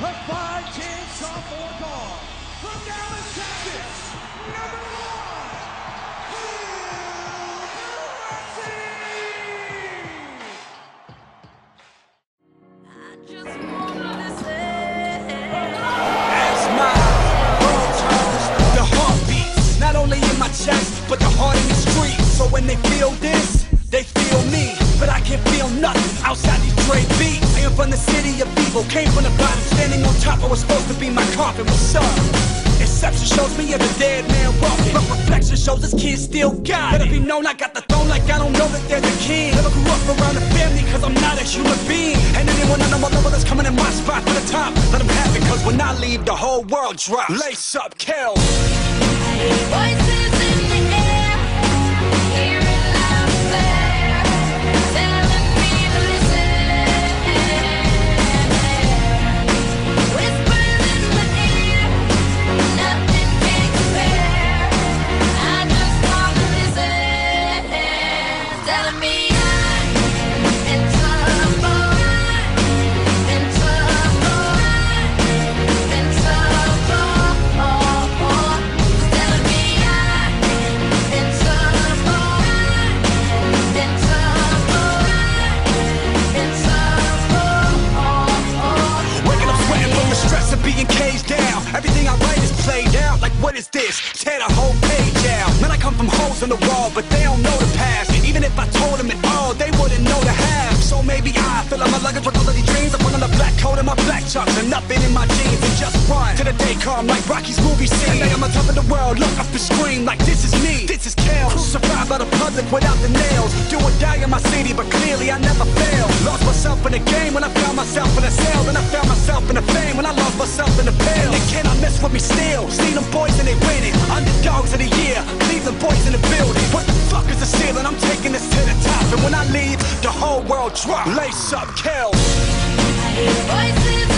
the 5'10 sophomore guard from Dallas, Texas, number one, chest, but the heart in the street. So when they feel this, they feel me. But I can't feel nothing outside these am from the city of evil, came from the bottom, standing on top. I was supposed to be my coffin. What's up? Inception shows me as a dead man walking, but reflection shows this kid still got it. Let it be known I got the throne like I don't know that there's a king. Never grew up around a family cause I'm not a human being. And anyone know my level that's coming in my spot for the top, let them have it cause when I leave the whole world drops. Lace up, kill. What is this? Tear the whole page out. Man, I come from holes in the wall, but they don't know the past. And even if I told them it all, they wouldn't know the half. So maybe I fill up my luggage with all of these dreams. I put on a black coat and my black chucks and nothing in my jeans and just run to the day come like Rocky's movie scene. And I'm on top of the world, look up and scream like this is me. This is Kel. Survived by the public without the nails. Do or die in my city, but clearly I never fail. Lost myself in the game when I found myself in a cell. Then I found myself in the fame when I lost myself in the pale. Mess with me still. See them boys and they winning. Underdogs of the year. Cleveland boys in the building. What the fuck is the ceiling? I'm taking this to the top. And when I leave, the whole world drop. Lace up, Kel. Voices